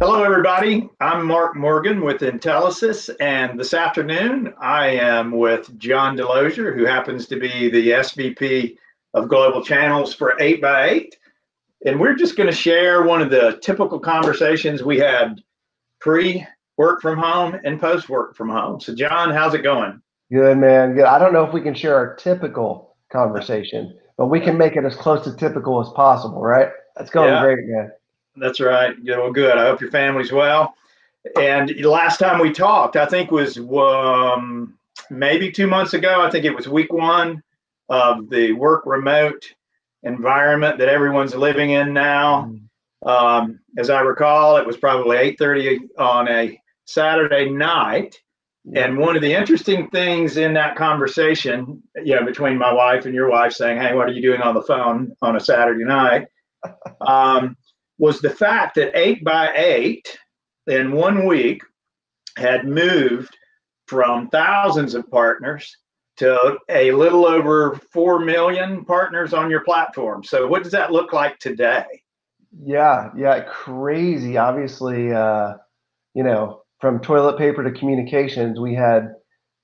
Hello, everybody. I'm Mark Morgan with Intelisys, and this afternoon I am with John Delozier, who happens to be the SVP of Global Channels for 8x8. And we're just going to share one of the typical conversations we had pre work from home and post work from home. So, John, how's it going? Good, man. Good. I don't know if we can share our typical conversation, but we can make it as close to typical as possible, right? That's going yeah. great, man. That's right. Yeah, well, good. I hope your family's well. And last time we talked, I think was um, maybe two months ago. I think it was week one of the work remote environment that everyone's living in now. Mm. Um, as I recall, it was probably 8:30 on a Saturday night. And one of the interesting things in that conversation, you know, between my wife and your wife saying, Hey, what are you doing on the phone on a Saturday night? Um, was the fact that 8 by 8 in one week had moved from thousands of partners to a little over 4 million partners on your platform. So, what does that look like today? Yeah, yeah, crazy. Obviously, uh, you know, from toilet paper to communications, we had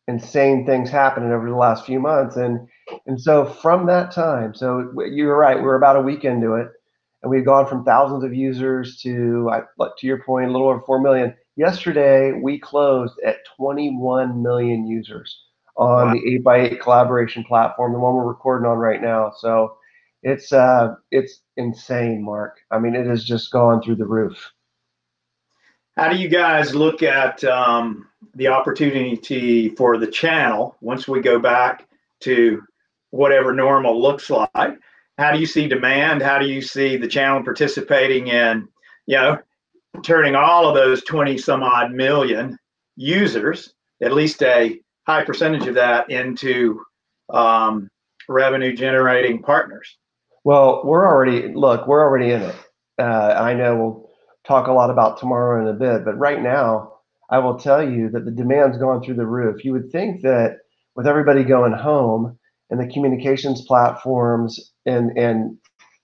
insane things happening over the last few months. And and so from that time, so you're right, we're about a week into it and we've gone from thousands of users to, to your point, a little over 4 million. Yesterday, we closed at 21 million users on wow. the 8x8 collaboration platform, the one we're recording on right now. So it's uh, it's insane, Mark. I mean, it has just gone through the roof. How do you guys look at um, the opportunity for the channel once we go back to whatever normal looks like? How do you see demand? How do you see the channel participating in, you know, turning all of those 20 some odd million users, at least a high percentage of that, into um, revenue generating partners? Well, we're already, look, we're already in it. Uh, I know we'll talk a lot about tomorrow in a bit, but right now, I will tell you that the demand's gone through the roof. You would think that with everybody going home and the communications platforms and and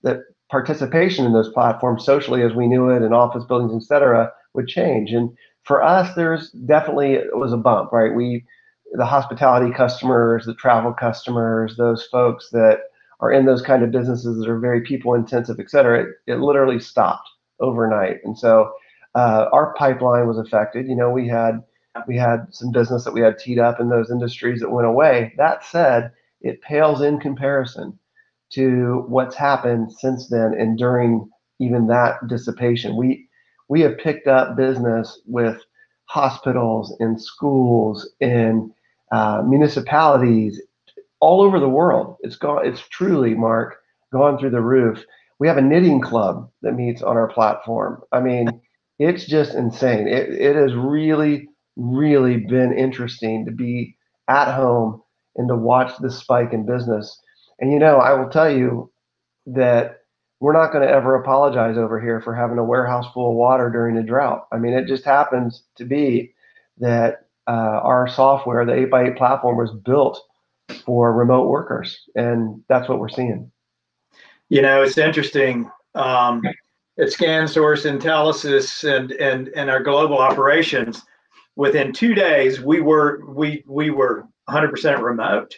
that participation in those platforms socially as we knew it in office buildings, et cetera, would change. And for us, there's definitely it was a bump, right? We the hospitality customers, the travel customers, those folks that are in those kind of businesses that are very people intensive, et cetera, it, it literally stopped overnight. And so uh, our pipeline was affected. You know, we had we had some business that we had teed up in those industries that went away. That said, it pales in comparison to what's happened since then and during even that dissipation. We we have picked up business with hospitals and schools and uh, municipalities all over the world. It's gone. It's truly, Mark, gone through the roof. We have a knitting club that meets on our platform. I mean, it's just insane. It, it has really, really been interesting to be at home and to watch this spike in business. And you know, I will tell you that we're not going to ever apologize over here for having a warehouse full of water during a drought. I mean, it just happens to be that uh, our software, the 8x8 platform, was built for remote workers, and that's what we're seeing. You know, it's interesting. Um, at ScanSource, Intelisys, and and and our global operations, within two days, we were we we were 100% remote.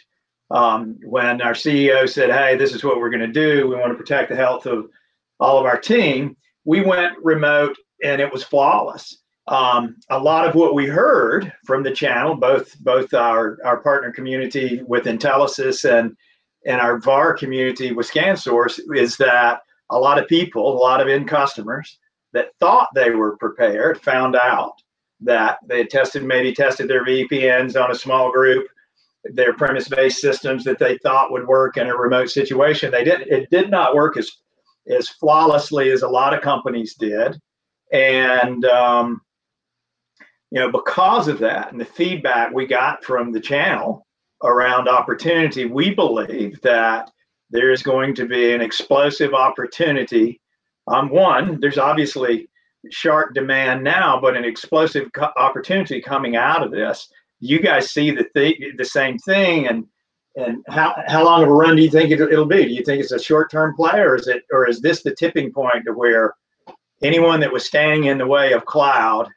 Um, when our CEO said, "Hey, this is what we're going to do. We want to protect the health of all of our team," we went remote, and it was flawless. Um, a lot of what we heard from the channel, both both our our partner community with Intelisys and and our VAR community with ScanSource, is that a lot of people, a lot of end customers that thought they were prepared, found out that they had tested, maybe tested their VPNs on a small group their premise-based systems that they thought would work in a remote situation. They didn't. it did not work as as flawlessly as a lot of companies did, and um, you know because of that and the feedback we got from the channel around opportunity, we believe that there is going to be an explosive opportunity. Um, one, there's obviously sharp demand now, but an explosive co- opportunity coming out of this you guys see the th- the same thing and and how how long of a run do you think it, will be? Do you think it's a short term play, or is it or is this the tipping point to where anyone that was standing in the way of cloud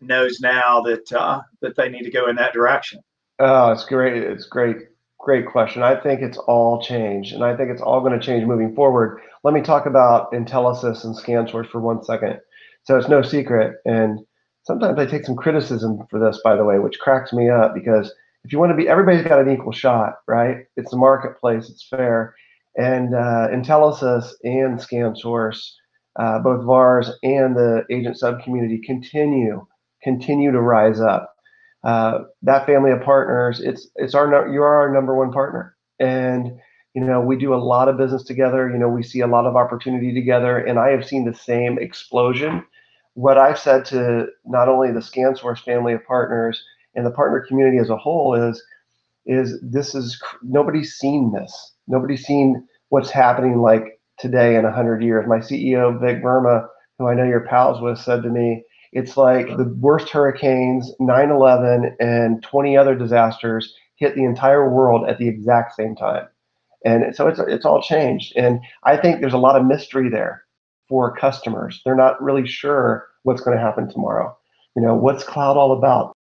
knows now that uh, that they need to go in that direction. Oh, it's great. It's great. Great question. I think it's all changed, and I think it's all going to change moving forward. Let me talk about Intelisys and ScanSource for one second. So it's no secret, and sometimes I take some criticism for this, by the way, which cracks me up because if you want to be, everybody's got an equal shot, right? It's a marketplace, it's fair, and uh, Intelisys and ScanSource, uh, both VARs and the agent sub community, continue continue to rise up. Uh, that family of partners, it's it's our you are our number one partner, and you know we do a lot of business together. You know we see a lot of opportunity together, and I have seen the same explosion. What I've said to not only the ScanSource family of partners and the partner community as a whole is is this is nobody's seen this. Nobody's seen what's happening like today in 100 years. My CEO, Vik Verma, who I know you're pals with, said to me, it's like the worst hurricanes, 9 11, and 20 other disasters hit the entire world at the exact same time. And so it's, it's all changed. And I think there's a lot of mystery there for customers. They're not really sure what's going to happen tomorrow. You know, what's cloud all about?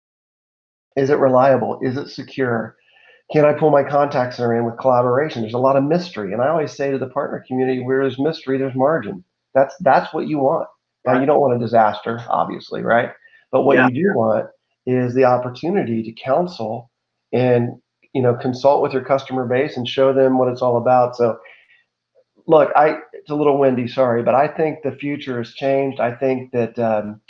Is it reliable? Is it secure? Can I pull my contact center in with collaboration? There's a lot of mystery. And I always say to the partner community, where there's mystery, there's margin. That's that's what you want. Now you don't want a disaster, obviously, right? But what yeah. you do want is the opportunity to counsel and you know consult with your customer base and show them what it's all about. So look, I it's a little windy, sorry, but I think the future has changed. I think that um,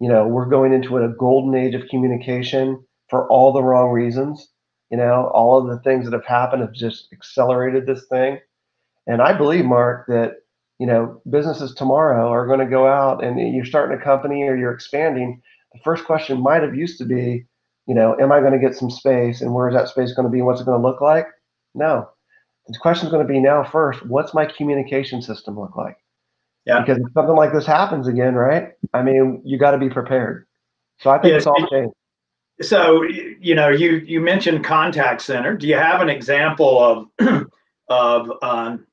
you know we're going into a golden age of communication for all the wrong reasons. You know, all of the things that have happened have just accelerated this thing. And I believe, Mark, that you know, businesses tomorrow are going to go out and you're starting a company or you're expanding. The first question might have used to be, you know, am I going to get some space and where is that space going to be and what's it going to look like? No. The question is going to be now first, what's my communication system look like? Yeah. Because if something like this happens again, right? I mean, you got to be prepared. So I think yeah, it's all changed. So, you know, you you mentioned contact center. Do you have an example of of um,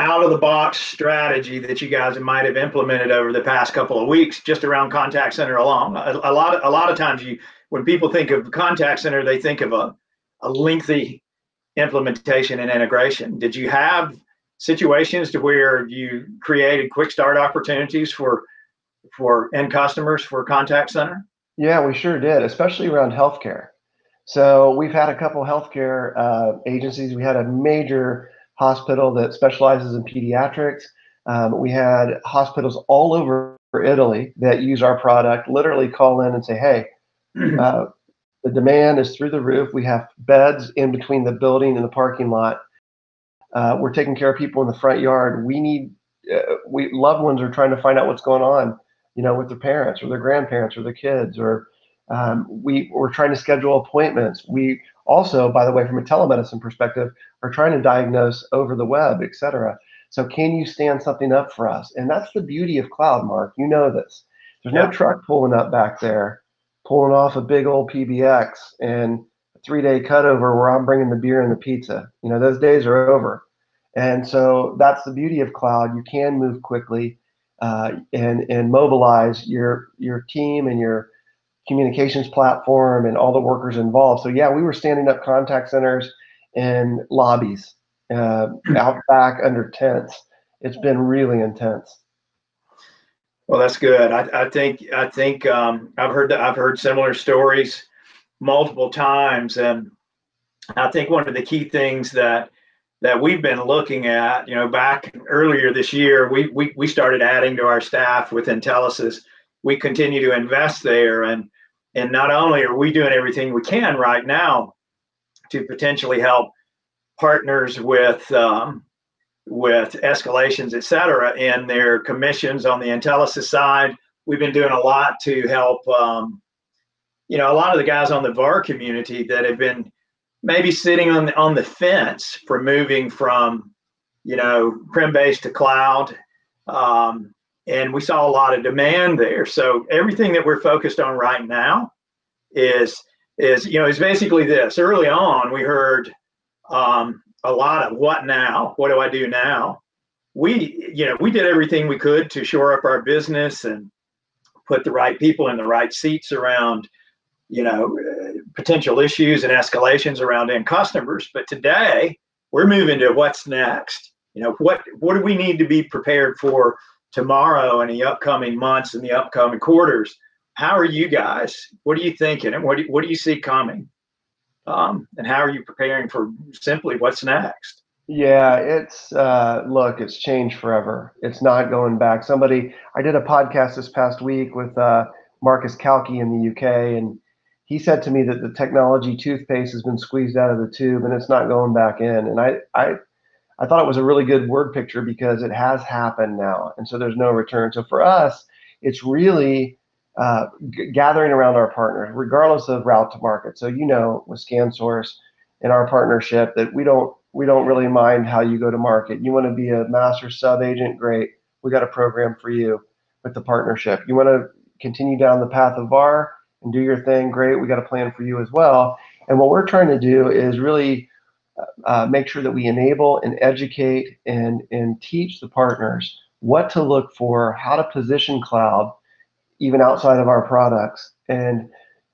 out of the box strategy that you guys might have implemented over the past couple of weeks just around contact center alone a, a, lot of a lot of times you when people think of contact center they think of a, a lengthy implementation and integration. Did you have situations to where you created quick start opportunities for for end customers for contact center? Yeah we sure did especially around healthcare. So we've had a couple healthcare uh, agencies. We had a major hospital that specializes in pediatrics. Um, we had hospitals all over Italy that use our product, literally call in and say, hey, uh, the demand is through the roof. We have beds in between the building and the parking lot. Uh, we're taking care of people in the front yard. We need, uh, we loved ones are trying to find out what's going on, you know, with their parents or their grandparents or their kids, or um, we we're trying to schedule appointments. We also, by the way, from a telemedicine perspective, are trying to diagnose over the web, et cetera. So can you stand something up for us? And that's the beauty of cloud, Mark. You know this. There's no truck pulling up back there, pulling off a big old PBX and a three-day cutover where I'm bringing the beer and the pizza. You know, those days are over. And so that's the beauty of cloud. You can move quickly uh, and and mobilize your your team and your communications platform and all the workers involved. So yeah, we were standing up contact centers and lobbies uh, out back under tents. It's been really intense. Well, that's good. I, I think I think um, I've heard I've heard similar stories multiple times, and I think one of the key things that that we've been looking at, you know, back earlier this year, we we we started adding to our staff with Intelisys. We continue to invest there, and and not only are we doing everything we can right now to potentially help partners with um, with escalations, et cetera, in their commissions on the Intelisys side, we've been doing a lot to help. Um, you know, a lot of the guys on the VAR community that have been maybe sitting on the, on the fence for moving from, you know, prem based to cloud. Um, and we saw a lot of demand there. So everything that we're focused on right now is is you know is basically this. Early on, we heard um, a lot of what now? What do I do now? we, you know, we did everything we could to shore up our business and put the right people in the right seats around, you know, uh, potential issues and escalations around end customers. But today, we're moving to what's next. You know, what what do we need to be prepared for tomorrow and the upcoming months and the upcoming quarters? How are you guys? What are you thinking? And what do what do you see coming? Um, and how are you preparing for simply what's next? Yeah, it's uh, look, it's changed forever. It's not going back. Somebody, I did a podcast this past week with uh, Marcus Kalki in the UK, and he said to me that the technology toothpaste has been squeezed out of the tube and it's not going back in. And I, I, I thought it was a really good word picture because it has happened now, and so there's no return. So for us, it's really uh, g- gathering around our partners, regardless of route to market. So you know, with ScanSource in our partnership, that we don't we don't really mind how you go to market. You want to be a master sub agent, great. We got a program for you with the partnership. You want to continue down the path of VAR and do your thing, great. We got a plan for you as well. And what we're trying to do is really uh, make sure that we enable and educate and and teach the partners what to look for, how to position cloud, even outside of our products, and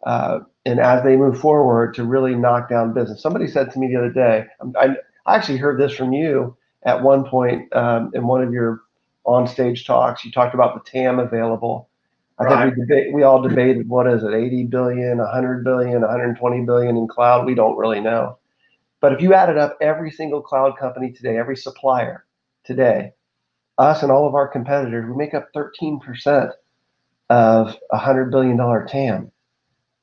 uh, and as they move forward to really knock down business. Somebody said to me the other day, I, I actually heard this from you at one point um, in one of your on-stage talks. You talked about the TAM available. I right. think we debate, we all debated what is it, 80 billion, 100 billion, 120 billion in cloud. We don't really know. But if you added up every single cloud company today, every supplier today, us and all of our competitors, we make up 13% of a hundred billion dollar TAM.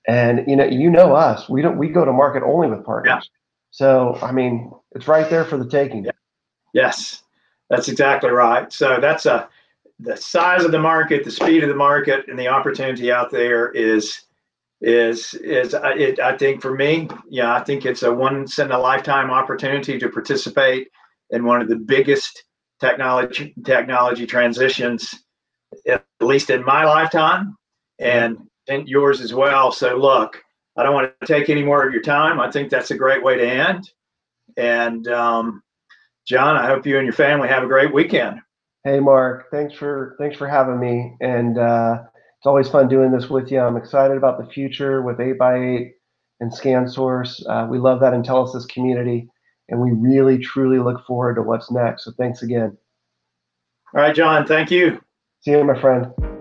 And you know, you know us. We don't we go to market only with partners. Yeah. So I mean, it's right there for the taking. Yeah. Yes, that's exactly right. So that's a the size of the market, the speed of the market, and the opportunity out there is is is uh, it, I think for me, yeah, I think it's a once in a lifetime opportunity to participate in one of the biggest technology technology transitions, at least in my lifetime, and and yours as well. So look, I don't want to take any more of your time. I think that's a great way to end. And um, John, I hope you and your family have a great weekend. Hey, Mark, thanks for thanks for having me. And uh, it's always fun doing this with you. I'm excited about the future with 8x8 and ScanSource. Uh, we love that Intelisys community, and we really, truly look forward to what's next. So thanks again. All right, John, thank you. See you, my friend.